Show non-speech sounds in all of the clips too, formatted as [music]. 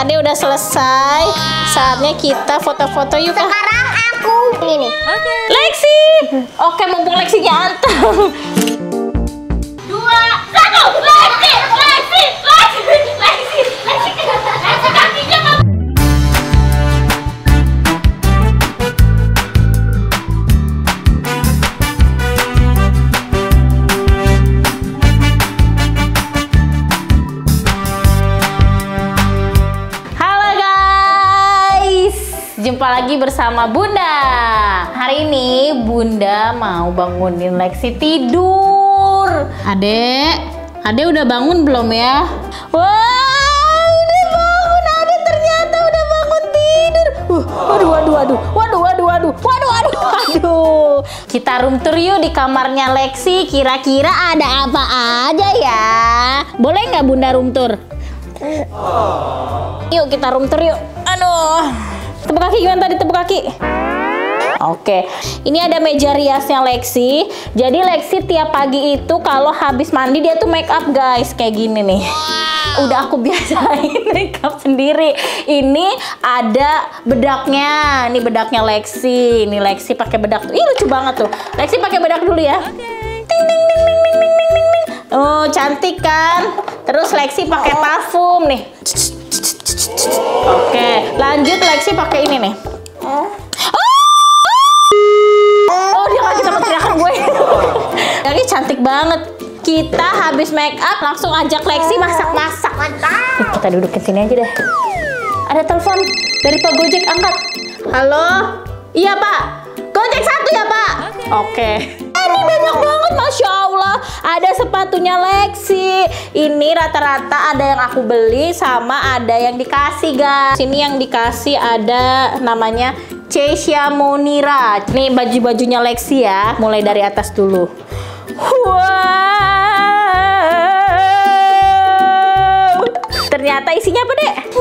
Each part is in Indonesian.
Ade udah selesai. Saatnya kita foto-foto yuk Kak. Sekarang aku ini. Lexi. Oke, mumpung Lexi nyanteng. Dua, satu. Lexi, jumpa lagi bersama Bunda. Hari ini Bunda mau bangunin Lexi tidur. Adek, Adek udah bangun belum ya? Wah, udah bangun. Adek ternyata udah bangun tidur. Uh, waduh, waduh, waduh, waduh, waduh, waduh, waduh, waduh, waduh. Kita room tour yuk di kamarnya Lexi. Kira-kira ada apa aja ya? Boleh nggak Bunda room tour? Yuk kita room tour yuk. Aduh. Tepuk kaki gimana tadi tepuk kaki? Oke, ini ada meja riasnya Lexi. Jadi Lexi tiap pagi itu kalau habis mandi dia tuh make up guys, kayak gini nih. Udah aku biasain [laughs] make up sendiri. Ini ada bedaknya. Ini bedaknya Lexi. Ini Lexi pakai bedak tuh. Ih lucu banget tuh. Lexi pakai bedak dulu ya. Ting ting ting ting ting ting ting ting. Oh, cantik kan? Terus Lexi pakai parfum nih. Oke, lanjut Lexi pakai ini nih. Oh, dia kaget sama teriakan gue. Lagi cantik banget. Kita habis make up langsung ajak Lexi masak-masak. Kita dudukin sini aja deh. Ada telepon dari Pak Gojek angkat. Halo? Iya Pak. Gojek satu ya Pak. Oke. Eh, Ini banyak banget, masya Allah. Ada sepatunya Lexi. Ini rata-rata ada yang aku beli sama ada yang dikasih guys. Sini yang dikasih ada namanya Cesia Monira. Nih baju-bajunya Lexi ya. Mulai dari atas dulu. Wow. Ternyata isinya apa dek?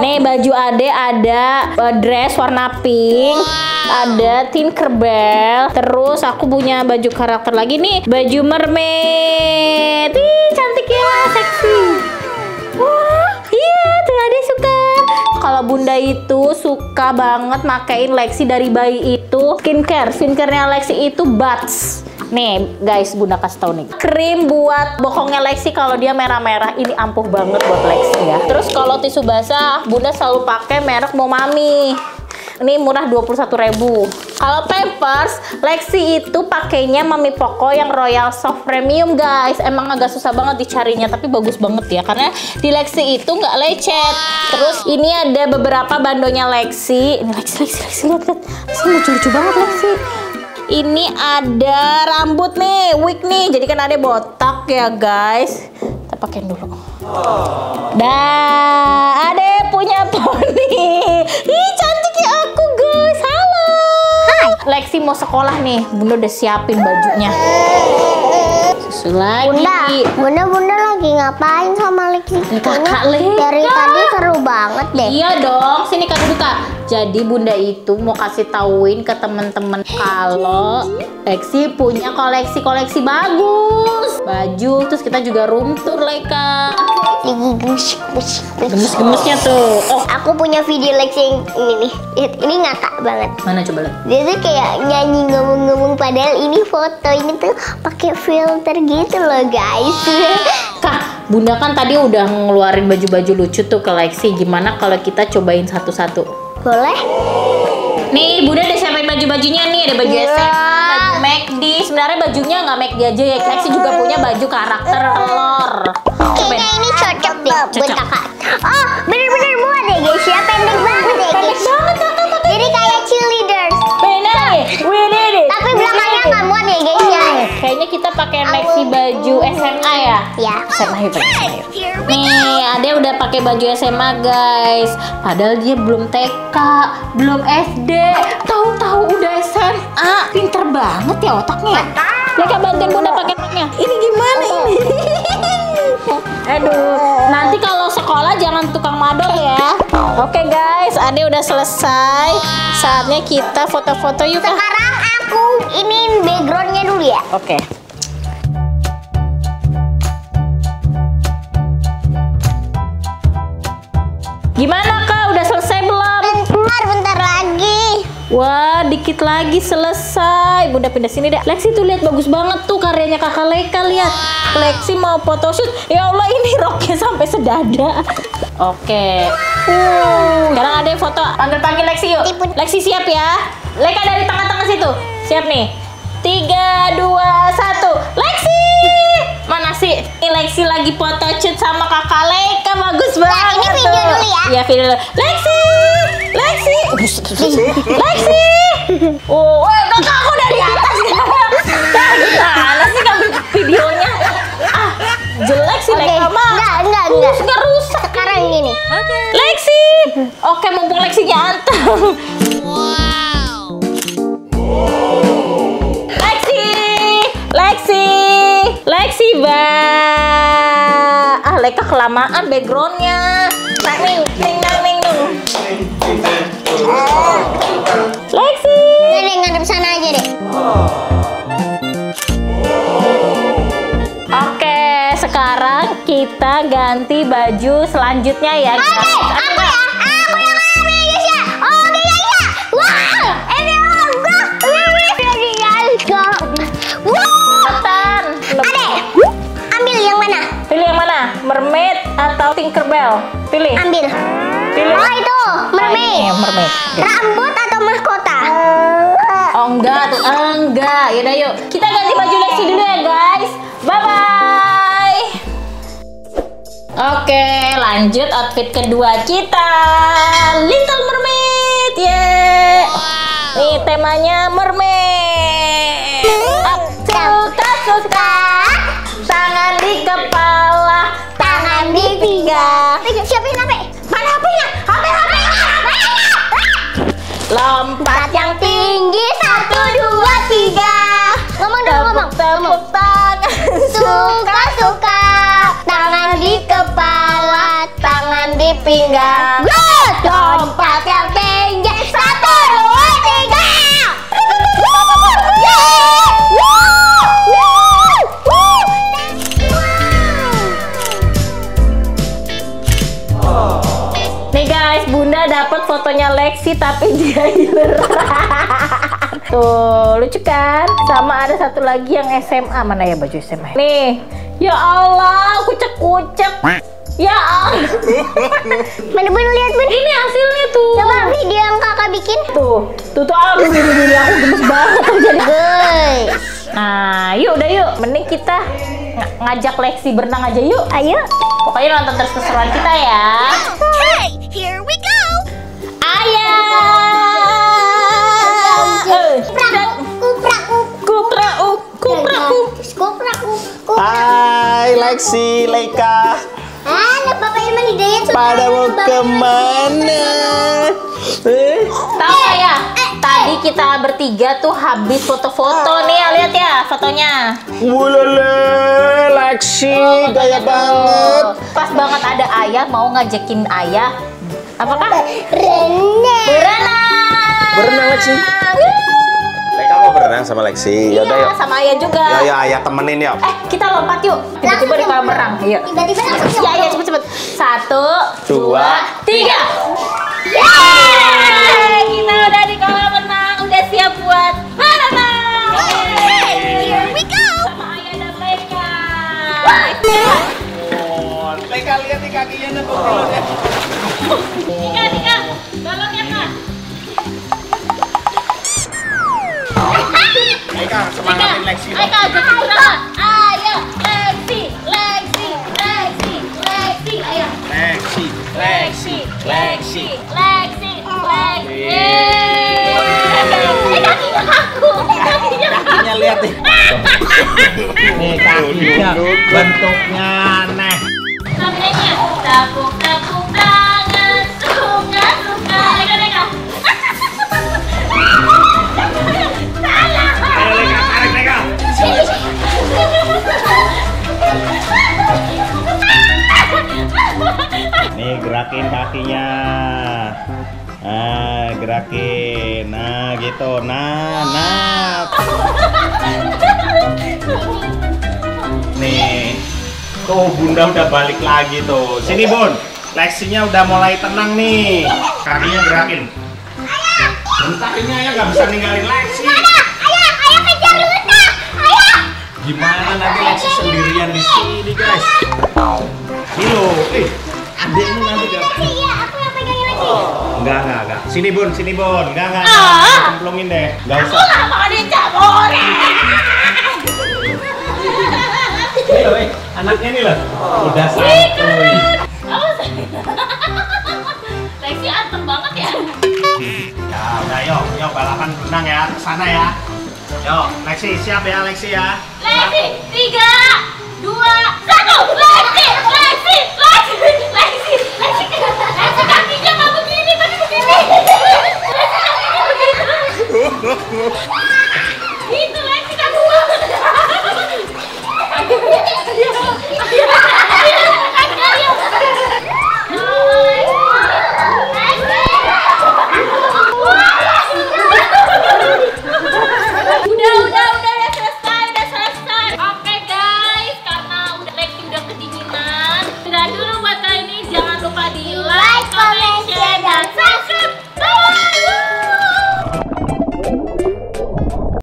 Nih baju Ade ada uh, dress warna pink, ada Tinkerbell. Terus aku punya baju karakter lagi nih, baju mermaid. Ih, cantik ya, seksi. Wah, iya tuh Ade suka. Kalau bunda itu suka banget makain Lexi dari bayi itu skincare. Skincarenya Lexi itu Buds. Nih guys, bunda kasih tau nih. Krim buat bokongnya Lexi kalau dia merah-merah ini ampuh banget buat Lexi ya. Terus kalau tisu basah, bunda selalu pakai merek Momami. Ini murah 21.000. Kalau Pampers, Lexi itu pakainya Mami Poco yang Royal Soft Premium guys. Emang agak susah banget dicarinya, tapi bagus banget ya. Karena di Lexi itu nggak lecet. Terus ini ada beberapa bandonya Lexi. Ini Lexi, Lexi, Lexi, lihat, lihat. Ini lucu-lucu banget Lexi. Ini ada rambut nih, wig nih. Jadi kan ada botak ya guys. Kita pakein dulu. Dah, Ade punya poni. Ih, cantik ya aku, guys. Halo. Hai. Lexi mau sekolah nih. Bunda udah siapin bajunya. Susu lagi. Bunda, bunda, bunda lagi ngapain sama Lexi? Kakak Leka. Dari tadi seru banget deh. Iya dong, sini kak kak. Jadi bunda itu mau kasih tauin ke temen-temen kalau Lexi punya koleksi-koleksi bagus. Baju, terus kita juga room tour Leka. Lagi gemes, gemes, gemes. Gemes-gemesnya tuh. Oh, Aku punya video Lexi yang ini nih. Ini ngakak banget. mana coba lihat? Dia tuh kayak nyanyi ngomong-ngomong padahal ini foto ini tuh pakai filter gitu loh guys. Kak, Bunda kan tadi udah ngeluarin baju-baju lucu tuh ke Lexi. Gimana kalau kita cobain satu-satu? Boleh? Nih, Bunda udah siapin baju-bajunya nih. Ada baju Iya. SMA, baju McD. Sebenarnya bajunya nggak McD aja ya. Lexi juga punya baju karakter telur. Cobain. Kayaknya ini cocok deh buat kakak. Oh, bener-bener Lexi baju SMA ya. Ya. SMA yuk. Nih, Ade udah pakai baju SMA guys. Padahal dia belum TK, belum SD, tahu-tahu udah SMA. Pinter banget ya otaknya. Leka bantuin bunda pakai roknya. Ini gimana ini? [laughs] Aduh, nanti kalau sekolah jangan tukang madol ya. Oke guys, Ade udah selesai. Saatnya kita foto-foto yuk. Sekarang aku ini backgroundnya dulu ya. Oke. Gimana kak? Udah selesai belum? Bentar, bentar lagi. Wah, dikit lagi selesai. Bunda pindah sini deh. Lexi tuh lihat bagus banget tuh karyanya kakak Leka lihat. Lexi mau photoshoot. Ya Allah ini roknya sampai sedada. Oke. Uh, sekarang ada yang foto. Panggil panggil Lexi yuk. Lexi siap ya. Leka dari tengah-tengah situ. Siap nih. Tiga, dua, satu. Lexi! Mana sih? Ini Lexi lagi photoshoot sama kakak Leka. Bagus banget ini video tuh. dulu ya. Iya video dulu. Lexi! Lexi! Lexi! Oh, eh, kakak aku dari atas Nah, gimana sih kamu videonya? Ah, jelek sih Oke, Leka mah. enggak, enggak, enggak. Rusak. Sekarang gini. Lexi! Oke, mumpung Lexi nyantam. Kelamaan backgroundnya. Nang, ning, ning, nang, ning, nung. Lexi! Deh, ngadep sana aja deh. Oke, sekarang kita ganti baju selanjutnya ya. Oke, guys. Tinkerbell? Pilih. Ambil. Pilih. Oh itu, Ah, ini, mermaid. mermaid. Rambut atau mahkota? Oh enggak tuh, enggak. Yaudah yuk. Kita ganti baju Lexi dulu ya guys. Bye bye. Oke, lanjut outfit kedua kita. Little Mermaid. Yeay. Nih temanya mermaid. Aku suka suka. Pinggang. Eh, siapin HP. Mana HP-nya? HP, HP. Lompat yang Tinggi satu dua tiga. Ngomong dong, ngomong. tepuk tangan. Suka suka. Tangan di kepala, tangan di pinggang. Fotonya Lexi tapi [laughs] dia hilang. Tuh, lucu kan? Sama ada satu lagi yang SMA. Mana ya baju SMA? Nih. Ya Allah, kucek-kucek. Ya Allah. [laughs] Mana bun lihat bun? Ini hasilnya tuh. Coba video yang kakak bikin. Tuh, tuh tuh aduh, aduh, aduh, aku gemes banget jadi. Guys. Nah, yuk udah yuk. Mending kita ng- ngajak Lexi berenang aja yuk. Ayo. Pokoknya nonton terus keseruan kita ya. Hey, here we go. Kuprak, kuprak, kuprak, kuprak. Hai Lexi, Leika Ah, nah, Bapak Ilman Hidayat sudah Pada mau ke mana? Eh, Tahu nggak ya? Tadi kita bertiga tuh habis foto-foto nih, ya, lihat ya fotonya. Wulele, Lexi, gaya banget Pas banget ada ayah mau ngajakin ayah. Apakah? Rene. Berenang. Berenang, Lexi. Sama Lexi Yaudah Iya, yuk sama ayah juga. Ya ya ayah temenin yuk Eh, kita lompat yuk. Tiba-tiba di kolam renang. Ayo. Tiba-tiba langsung Iya, iya, cepet cepet. Satu, Dua, tiga. Yeay! Kita udah di kolam renang, udah siap buat berenang. Here we go. Sama ayah dan Leka. Leika lihat nih kakinya nih Tika, Tika, tolong ya kak. Leika semangatin Lexi Ayo kak, ajak kita. Ayo, Lexi, Lexi, Lexi, Lexi, ayo. Lexi, Lexi, Lexi, Lexi, Lexi. Eh, kakinya kaku, kakinya. Kakinya lihat nih Nih kakinya bentuknya aneh. Sambilnya tepuk tepuk tangan, gerakin. Nah, gitu. Nah, nah. Nih. Tuh, Bunda udah balik lagi tuh. Sini, Bun. Lexinya udah mulai tenang nih. Kakinya gerakin. Bentar ini ayah nggak bisa ninggalin Lexi. Ayah, ayah kejar Luna. Ayah. Gimana nanti Lexi sendirian di sini guys? Nih lo, eh adekmu nanti gak Enggak, enggak, enggak. Sini Bun, sini Bun. Enggak, enggak. Ah. Cemplungin deh. Enggak usah. Nggak mau dicabut. Nih loh, eh. Anaknya nih loh. Udah santuy. Lexi anteng banget ya. Ya, udah yuk, yuk balapan renang ya. Ke sana ya. Yuk, Lexi siap ya, Lexi ya. Lexi, tiga, dua, satu.